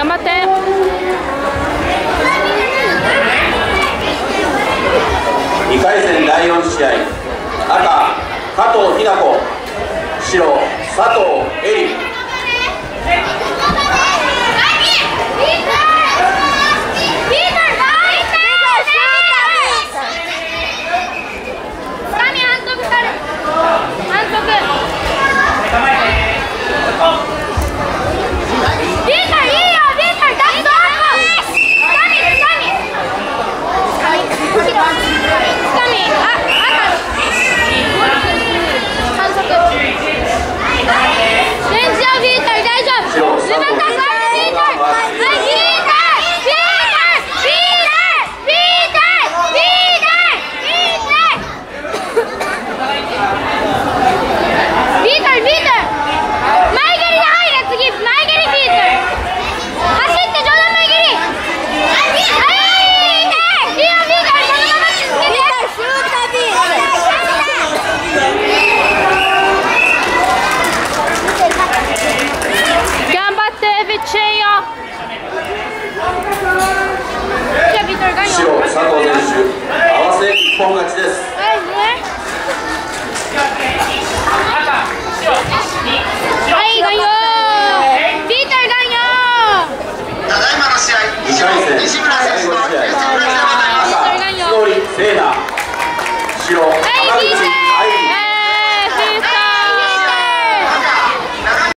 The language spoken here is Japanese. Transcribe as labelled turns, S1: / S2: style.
S1: 頑張って。
S2: 2回戦第4試合赤加藤日奈子白佐藤白佐藤選手。